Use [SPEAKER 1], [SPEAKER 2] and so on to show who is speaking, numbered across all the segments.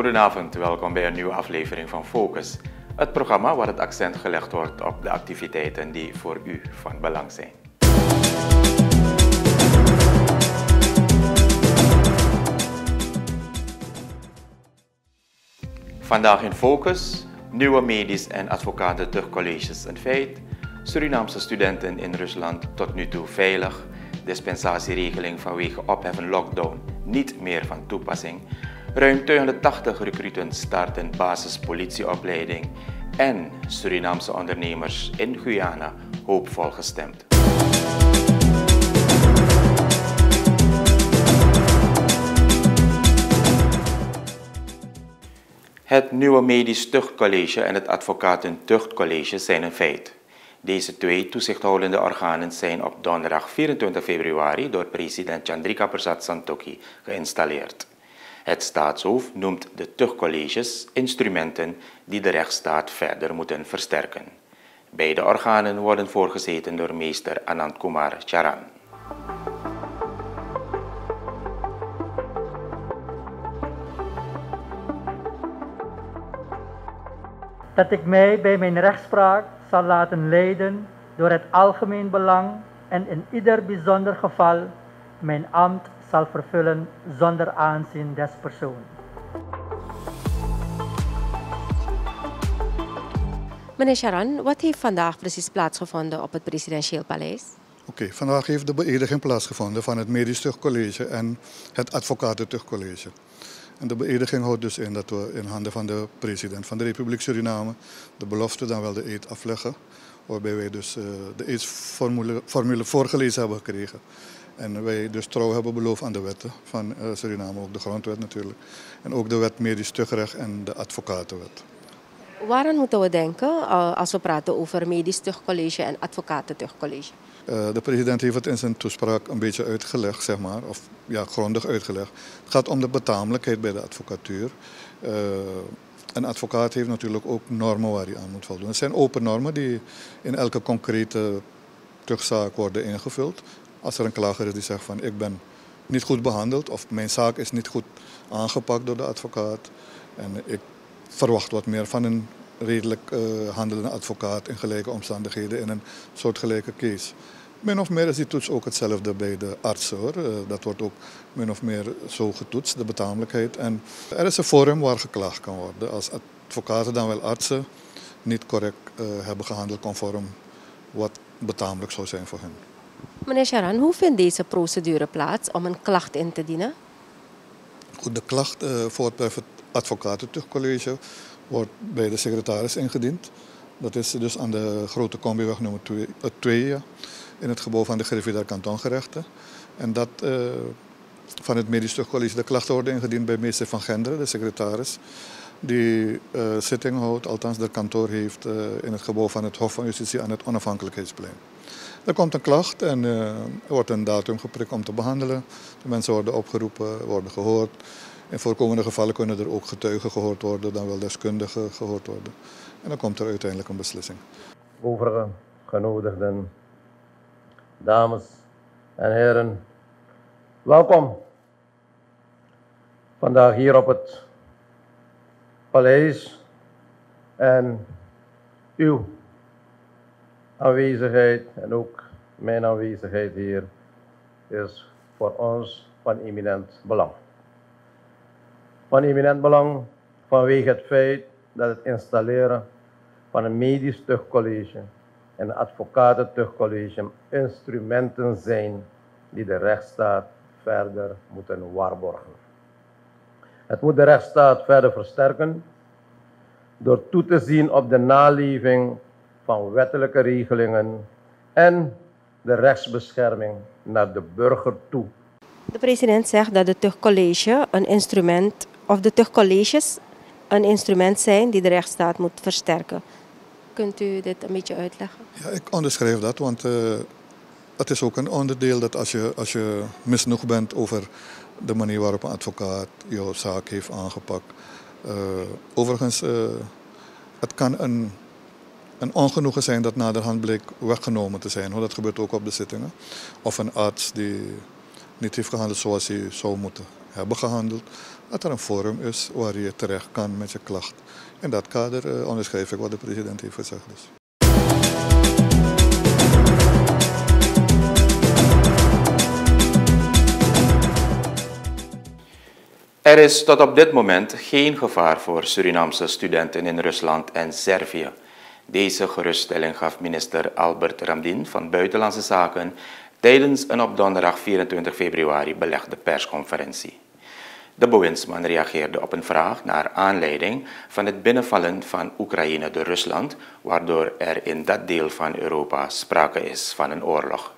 [SPEAKER 1] Goedenavond, welkom bij een nieuwe aflevering van Focus. Het programma waar het accent gelegd wordt op de activiteiten die voor u van belang zijn. Vandaag in Focus, nieuwe medisch- en advocatentuchtcolleges een feit, Surinaamse studenten in Rusland tot nu toe veilig, dispensatieregeling vanwege opheffen lockdown niet meer van toepassing, ruim 280 recruten starten basispolitieopleiding en Surinaamse ondernemers in Guyana hoopvol gestemd. Het nieuwe Medisch Tuchtcollege en het Advocaten Tuchtcollege zijn een feit. Deze twee toezichthoudende organen zijn op donderdag 24 februari door president Chandrika Persat Santokhi geïnstalleerd. Het staatshoofd noemt de tuchtcolleges instrumenten die de rechtsstaat verder moeten versterken. Beide organen worden voorgezeten door meester Anand Kumar Charan.
[SPEAKER 2] Dat ik mij bij mijn rechtspraak zal laten leiden door het algemeen belang en in ieder bijzonder geval mijn ambt zal vervullen zonder aanzien des persoon.
[SPEAKER 3] Meneer Sharan, wat heeft vandaag precies plaatsgevonden op het presidentieel paleis?
[SPEAKER 4] Oké, vandaag heeft de beëdiging plaatsgevonden van het Medisch Tuchtcollege en het Advocatentuchtcollege. En de beëdiging houdt dus in dat we in handen van de president van de Republiek Suriname de belofte dan wel de eed afleggen. Waarbij wij dus uh, de eedsformule voorgelezen hebben gekregen. En wij dus trouw hebben beloofd aan de wetten van uh, Suriname, ook de grondwet natuurlijk. En ook de wet medisch tuchtrecht en de advocatenwet.
[SPEAKER 3] Waaraan moeten we denken uh, als we praten over medisch tuchtcollege en advocatentuchtcollege?
[SPEAKER 4] Uh, de president heeft het in zijn toespraak een beetje uitgelegd, zeg maar, of ja, grondig uitgelegd. Het gaat om de betamelijkheid bij de advocatuur. Uh, een advocaat heeft natuurlijk ook normen waar hij aan moet voldoen. Het zijn open normen die in elke concrete tuchtzaak worden ingevuld. Als er een klager is die zegt van ik ben niet goed behandeld of mijn zaak is niet goed aangepakt door de advocaat en ik verwacht wat meer van een redelijk uh, handelende advocaat in gelijke omstandigheden in een soortgelijke case. Min of meer is die toets ook hetzelfde bij de artsen hoor. Uh, dat wordt ook min of meer zo getoetst, de betamelijkheid. En er is een forum waar geklaagd kan worden. Als advocaten dan wel artsen niet correct uh, hebben gehandeld conform wat betamelijk zou zijn voor hen.
[SPEAKER 3] Meneer Sharan, hoe vindt deze procedure plaats om een klacht in te dienen?
[SPEAKER 4] Goed, de klacht uh, voor het advocatentuchtcollege wordt bij de secretaris ingediend. Dat is dus aan de grote combiweg nummer 2 ja, in het gebouw van de Griffie der kantongerechten. En dat uh, van het Medisch Tuchtcollege, de klachten worden ingediend bij meester Van Genderen, de secretaris. Die zitting houdt, althans de kantoor heeft in het gebouw van het Hof van Justitie aan het Onafhankelijkheidsplein. Er komt een klacht en uh, er wordt een datum geprikt om te behandelen. De mensen worden opgeroepen, worden gehoord. In voorkomende gevallen kunnen er ook getuigen gehoord worden, dan wel deskundigen gehoord worden. En dan komt er uiteindelijk een beslissing.
[SPEAKER 5] Overige genodigden, dames en heren, welkom. Vandaag hier op het paleis en uw aanwezigheid en ook mijn aanwezigheid hier is voor ons van eminent belang. Van eminent belang vanwege het feit dat het installeren van een medisch tuchtcollege en een advocatentuchtcollege instrumenten zijn die de rechtsstaat verder moeten waarborgen. Het moet de rechtsstaat verder versterken door toe te zien op de naleving van wettelijke regelingen en de rechtsbescherming naar de burger toe.
[SPEAKER 3] De president zegt dat het tuchtcollege een instrument, of de tuchtcolleges een instrument zijn die de rechtsstaat moet versterken. Kunt u dit een beetje uitleggen?
[SPEAKER 4] Ja, ik onderschrijf dat, want uh, het is ook een onderdeel dat als je, als je misnoeg bent over de manier waarop een advocaat jouw zaak heeft aangepakt. Uh, overigens, uh, het kan een een ongenoegen zijn dat naderhand bleek weggenomen te zijn. Dat gebeurt ook op de zittingen. Of een arts die niet heeft gehandeld zoals hij zou moeten hebben gehandeld, dat er een forum is waar je terecht kan met je klacht. In dat kader uh, onderschrijf ik wat de president heeft gezegd. Dus.
[SPEAKER 1] Er is tot op dit moment geen gevaar voor Surinaamse studenten in Rusland en Servië. Deze geruststelling gaf minister Albert Ramdin van Buitenlandse Zaken tijdens een op donderdag 24 februari belegde persconferentie. De bewindsman reageerde op een vraag naar aanleiding van het binnenvallen van Oekraïne door Rusland, waardoor er in dat deel van Europa sprake is van een oorlog.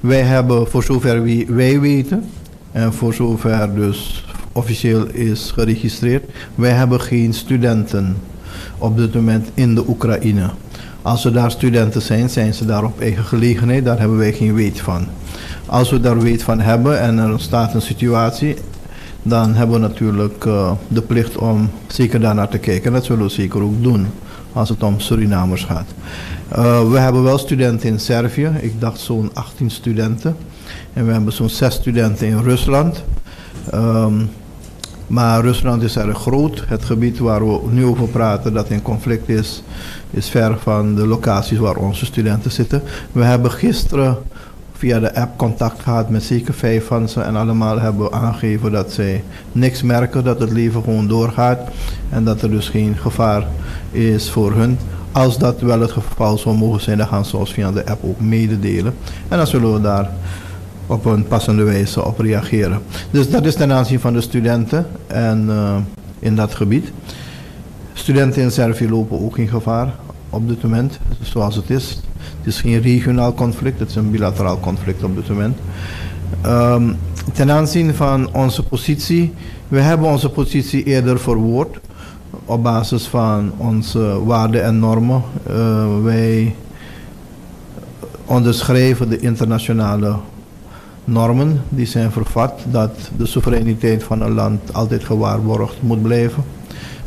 [SPEAKER 6] Wij hebben voor zover wij weten en voor zover dus officieel is geregistreerd, wij hebben geen studenten op dit moment in de Oekraïne. Als er daar studenten zijn, zijn ze daar op eigen gelegenheid, daar hebben wij geen weet van. Als we daar weet van hebben en er ontstaat een situatie, dan hebben we natuurlijk uh, de plicht om zeker daar naar te kijken. En dat zullen we zeker ook doen als het om Surinamers gaat. Uh, we hebben wel studenten in Servië, ik dacht zo'n 18 studenten. En we hebben zo'n 6 studenten in Rusland. Um, maar Rusland is erg groot. Het gebied waar we nu over praten, dat in conflict is, is ver van de locaties waar onze studenten zitten. We hebben gisteren via de app contact gehad met zeker vijf van ze en allemaal hebben aangegeven dat zij niks merken, dat het leven gewoon doorgaat en dat er dus geen gevaar is voor hun. Als dat wel het geval zou mogen zijn, dan gaan ze ons via de app ook mededelen. En dan zullen we daar op een passende wijze op reageren. Dus dat is ten aanzien van de studenten en uh, in dat gebied. Studenten in Servië lopen ook in gevaar op dit moment, zoals het is. Het is geen regionaal conflict, het is een bilateraal conflict op dit moment. Um, ten aanzien van onze positie, we hebben onze positie eerder verwoord op basis van onze waarden en normen. Uh, wij onderschrijven de internationale normen die zijn vervat dat de soevereiniteit van een land altijd gewaarborgd moet blijven.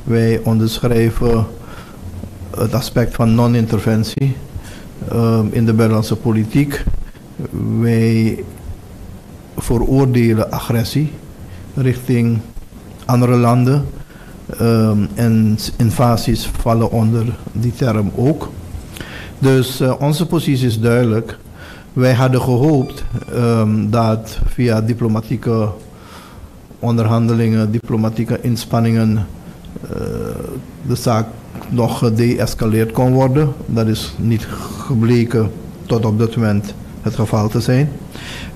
[SPEAKER 6] Wij onderschrijven het aspect van non-interventie um, in de buitenlandse politiek. Wij veroordelen agressie richting andere landen. Um, en invasies vallen onder die term ook. Dus uh, onze positie is duidelijk. Wij hadden gehoopt um, dat via diplomatieke onderhandelingen, diplomatieke inspanningen, uh, de zaak nog gedeescaleerd kon worden. Dat is niet gebleken tot op dit moment het geval te zijn.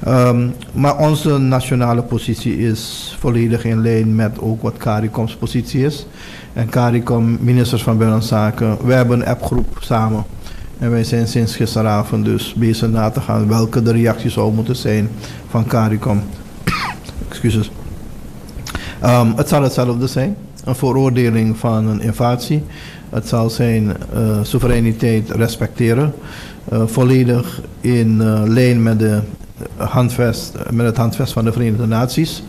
[SPEAKER 6] Um, maar onze nationale positie is volledig in lijn met ook wat CARICOM's positie is. En CARICOM, ministers van Buitenlandse Zaken, we hebben een appgroep samen en wij zijn sinds gisteravond dus bezig na te gaan welke de reactie zou moeten zijn van CARICOM. Excuses. Um, het zal hetzelfde zijn. Een veroordeling van een invasie. Het zal zijn uh, soevereiniteit respecteren. Uh, volledig in uh, lijn met, de handvest, met het handvest van de Verenigde Naties.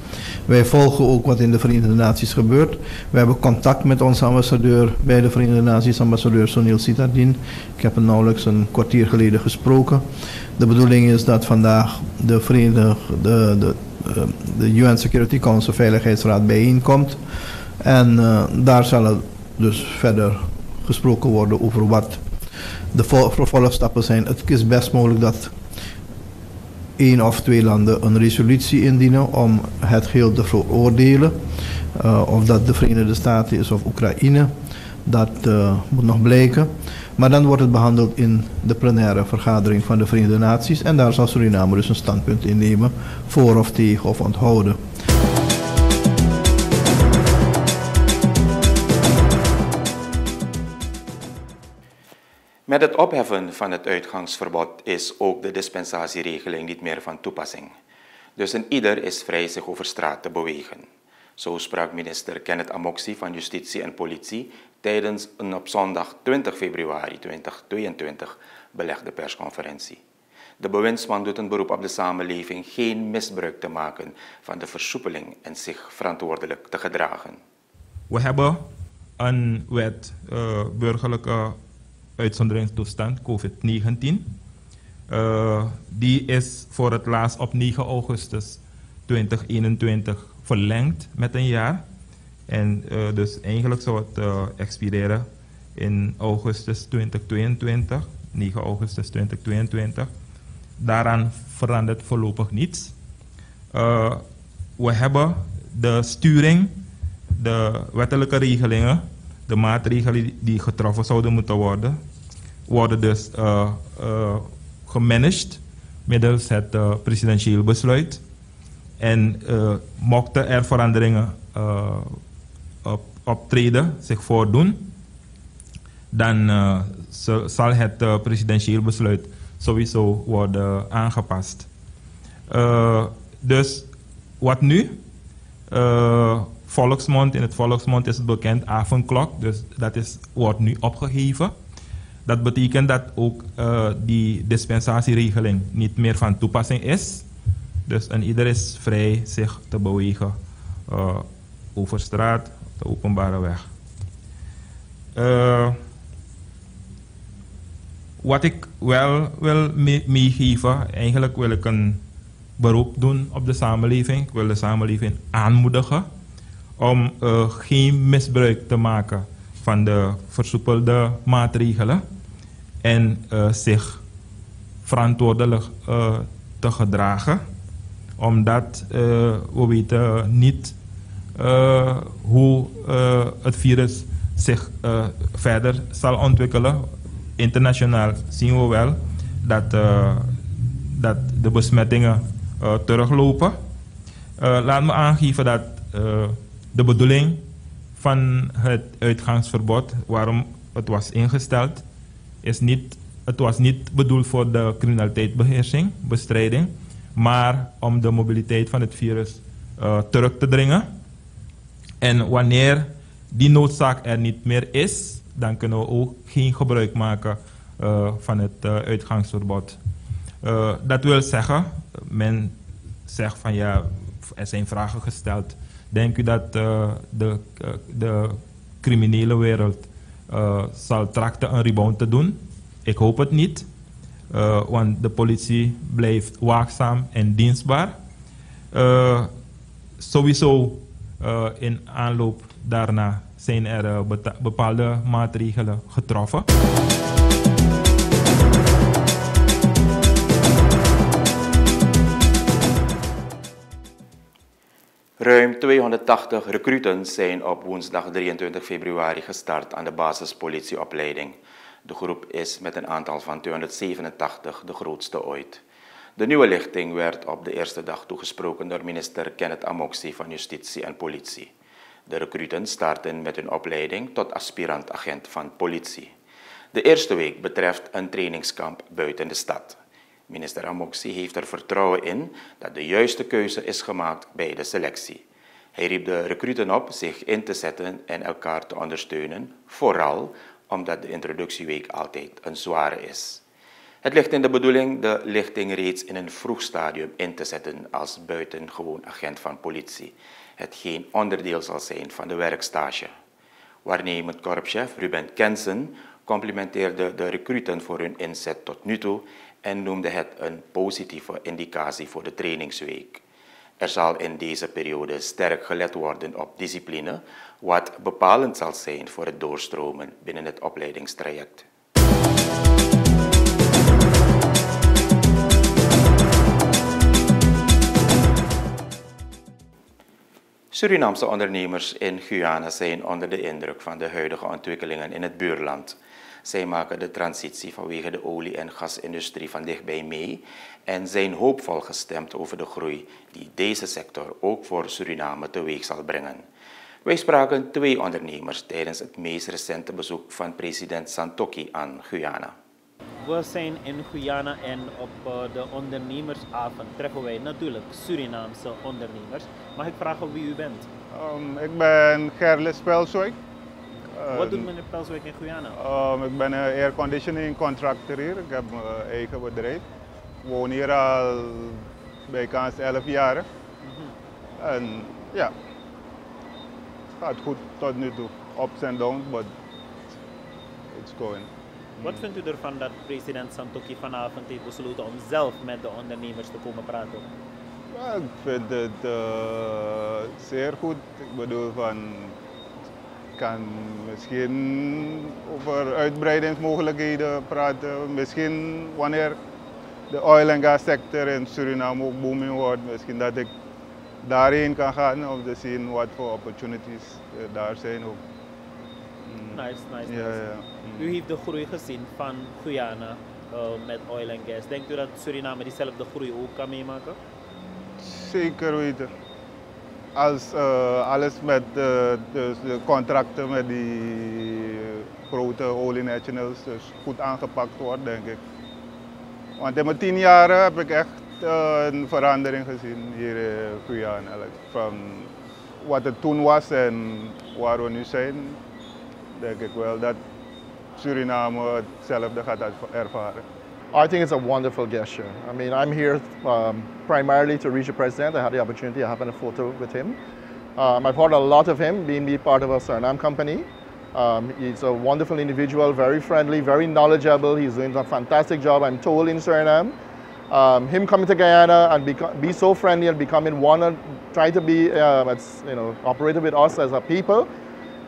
[SPEAKER 6] Wij volgen ook wat in de Verenigde Naties gebeurt. We hebben contact met onze ambassadeur bij de Verenigde Naties, ambassadeur Sonil Sitardin. Ik heb hem nauwelijks een kwartier geleden gesproken. De bedoeling is dat vandaag de, Verenigde, de, de, eh, de UN Security Council Veiligheidsraad bijeenkomt. En uh, daar zal dus verder gesproken worden over wat de vervolgstappen zijn. Het is best mogelijk dat één of twee landen een resolutie indienen om het geheel te veroordelen. Uh, of dat de Verenigde Staten is of Oekraïne, dat uh, moet nog blijken. Maar dan wordt het behandeld in de plenaire vergadering van de Verenigde Naties en daar zal Suriname dus een standpunt innemen voor of tegen of onthouden.
[SPEAKER 1] Met het opheffen van het uitgangsverbod is ook de dispensatieregeling niet meer van toepassing. Dus een ieder is vrij zich over straat te bewegen. Zo sprak minister Kenneth Amoxie van Justitie en Politie tijdens een op zondag 20 februari 2022 belegde persconferentie. De bewindsman doet een beroep op de samenleving geen misbruik te maken van de versoepeling en zich verantwoordelijk te gedragen.
[SPEAKER 7] We hebben een wet uh, burgerlijke uitzonderingstoestand COVID-19. Uh, die is voor het laatst op 9 augustus 2021 verlengd met een jaar. En uh, dus eigenlijk zou het uh, expireren in augustus 2022, 9 augustus 2022. Daaraan verandert voorlopig niets. We hebben de sturing, de wettelijke regelingen, de maatregelen die getroffen zouden moeten worden, worden dus uh, gemanaged middels het uh, presidentieel besluit. En mochten er veranderingen op, optreden, zich voordoen, dan zal het presidentieel besluit sowieso worden aangepast. dus wat nu? Volksmond, in het volksmond is het bekend avondklok, dus dat is, wordt nu opgeheven. Dat betekent dat ook uh, die dispensatieregeling niet meer van toepassing is. Dus en ieder is vrij zich te bewegen uh, over straat, de openbare weg. Uh, wat ik wel wil meegeven, eigenlijk wil ik een beroep doen op de samenleving. Ik wil de samenleving aanmoedigen om uh, geen misbruik te maken van de versoepelde maatregelen en uh, zich verantwoordelijk uh, te gedragen. Omdat we weten niet hoe het virus zich verder zal ontwikkelen. Internationaal zien we wel dat, dat de besmettingen teruglopen. laat me aangeven dat de bedoeling van het uitgangsverbod, waarom het was ingesteld, is niet, het was niet bedoeld voor de criminaliteitsbeheersing, bestrijding, maar om de mobiliteit van het virus uh, terug te dringen. En wanneer die noodzaak er niet meer is, dan kunnen we ook geen gebruik maken uh, van het uh, uitgangsverbod. dat wil zeggen, men zegt van ja, er zijn vragen gesteld Denk u dat uh, de, uh, de criminele wereld uh, zal trachten een rebound te doen? Ik hoop het niet, want de politie blijft waakzaam en dienstbaar. sowieso in aanloop daarna zijn er bepaalde maatregelen getroffen.
[SPEAKER 1] Ruim 280 recruten zijn op woensdag 23 februari gestart aan de basispolitieopleiding. De groep is met een aantal van 287 de grootste ooit. De nieuwe lichting werd op de eerste dag toegesproken door minister Kenneth Amoxi van Justitie en Politie. De recruten starten met hun opleiding tot aspirant-agent van politie. De eerste week betreft een trainingskamp buiten de stad. Minister Amoxi heeft er vertrouwen in dat de juiste keuze is gemaakt bij de selectie. Hij riep de recruten op zich in te zetten en elkaar te ondersteunen, vooral omdat de introductieweek altijd een zware is. Het ligt in de bedoeling de lichting reeds in een vroeg stadium in te zetten als buitengewoon agent van politie, hetgeen onderdeel zal zijn van de werkstage. Waarnemend korpschef Ruben Kensen complimenteerde de recruten voor hun inzet tot nu toe en noemde het een positieve indicatie voor de trainingsweek. Er zal in deze periode sterk gelet worden op discipline, wat bepalend zal zijn voor het doorstromen binnen het opleidingstraject. Surinaamse ondernemers in Guyana zijn onder de indruk van de huidige ontwikkelingen in het buurland. Zij maken de transitie vanwege de olie- en gasindustrie van dichtbij mee en zijn hoopvol gestemd over de groei die deze sector ook voor Suriname teweeg zal brengen. Wij spraken twee ondernemers tijdens het meest recente bezoek van president Santoki aan Guyana.
[SPEAKER 8] We zijn in Guyana en op eh, de ondernemersavond treffen wij natuurlijk Surinaamse ondernemers. Mag ik vragen wie u bent?
[SPEAKER 9] Um, ik ben Gerlis Pelsoik.
[SPEAKER 8] Wat doet meneer Pelswijk in Guyana?
[SPEAKER 9] Um, ik ben een airconditioning contractor hier. Ik heb mijn eigen bedrijf. Ik woon hier al bij kans 11 jaar. Mm -hmm. En ja, het gaat goed tot nu toe. Ups en downs, but it's going.
[SPEAKER 8] Wat vindt u ervan dat president Santoki vanavond heeft besloten om zelf met de ondernemers te komen praten?
[SPEAKER 9] Ja, ik vind het uh, zeer goed. Ik bedoel van kan misschien over uitbreidingsmogelijkheden praten. Misschien wanneer de oil en gas sector in Suriname ook booming wordt, misschien dat ik daarheen kan gaan om te zien wat voor opportunities daar zijn ook.
[SPEAKER 8] Mm. Nice, nice.
[SPEAKER 9] Ja,
[SPEAKER 8] nice.
[SPEAKER 9] ja.
[SPEAKER 8] Mm. U heeft de groei gezien van Guyana uh, met oil en gas. Denkt u dat Suriname diezelfde groei ook kan meemaken?
[SPEAKER 9] Zeker weten. Als uh, alles met uh, de contracten met die grote olie nationals dus goed aangepakt wordt, denk ik. Want in mijn tien jaar heb ik echt uh, een verandering gezien hier in Guyana. Van wat het toen was en waar we nu zijn, denk ik wel dat Suriname hetzelfde gaat ervaren.
[SPEAKER 10] I think it's a wonderful gesture. I mean, I'm here um, primarily to reach the president. I had the opportunity of having a photo with him. Um, I've heard a lot of him being part of a Suriname company. Um, he's a wonderful individual, very friendly, very knowledgeable. He's doing a fantastic job, I'm told, in Suriname. Um, him coming to Guyana and be, be so friendly and becoming one and try to be, uh, you know, operated with us as a people,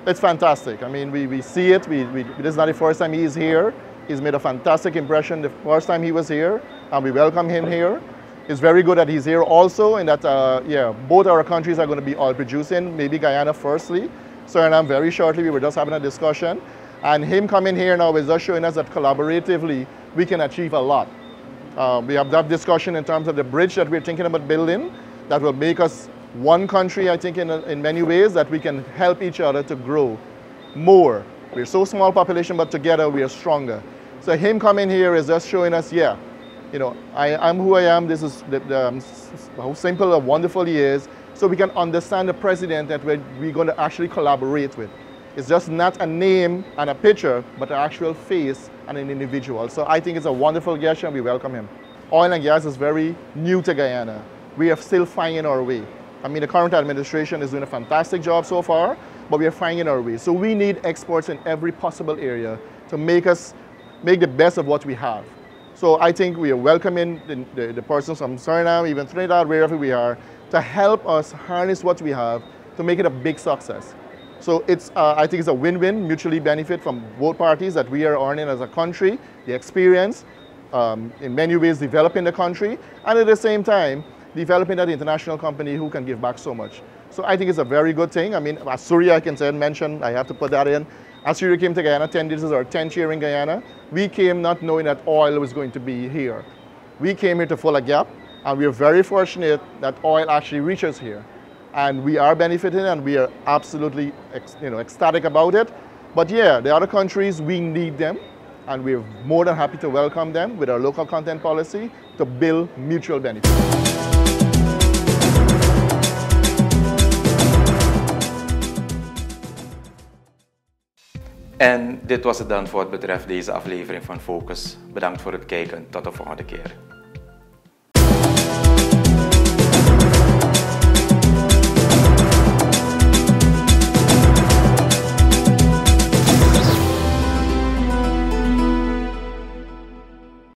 [SPEAKER 10] it's fantastic. I mean, we, we see it. We, we, this is not the first time he's here. He's made a fantastic impression the first time he was here, and we welcome him here. It's very good that he's here also, and that, uh, yeah, both our countries are going to be oil producing, maybe Guyana firstly. Suriname very shortly, we were just having a discussion. And him coming here now is just showing us that collaboratively we can achieve a lot. Uh, we have that discussion in terms of the bridge that we're thinking about building that will make us one country, I think, in, in many ways that we can help each other to grow more. We're so small population, but together we are stronger. So him coming here is just showing us, yeah, you know, I, am who I am. This is the, the, um, how simple and wonderful he is. So we can understand the president that we're, we're going to actually collaborate with. It's just not a name and a picture, but an actual face and an individual. So I think it's a wonderful gesture and we welcome him. Oil and gas is very new to Guyana. We are still finding our way. I mean, the current administration is doing a fantastic job so far, but we are finding our way. So we need exports in every possible area to make us make the best of what we have. So I think we are welcoming the, the, the persons from Suriname, even Trinidad, wherever we are, to help us harness what we have to make it a big success. So it's, uh, I think it's a win-win, mutually benefit from both parties that we are earning as a country, the experience, um, in many ways developing the country, and at the same time, developing that international company who can give back so much. So I think it's a very good thing. I mean, Surya, I can say, mention, I have to put that in. As Surya came to Guyana, 10, this is our 10th year in Guyana. We came not knowing that oil was going to be here. We came here to fill a gap, and we are very fortunate that oil actually reaches here. And we are benefiting, and we are absolutely you know, ecstatic about it. But yeah, the other countries, we need them, and we're more than happy to welcome them with our local content policy to build mutual benefit.
[SPEAKER 1] En dit was het dan voor wat betreft deze aflevering van Focus. Bedankt voor het kijken. Tot de volgende keer.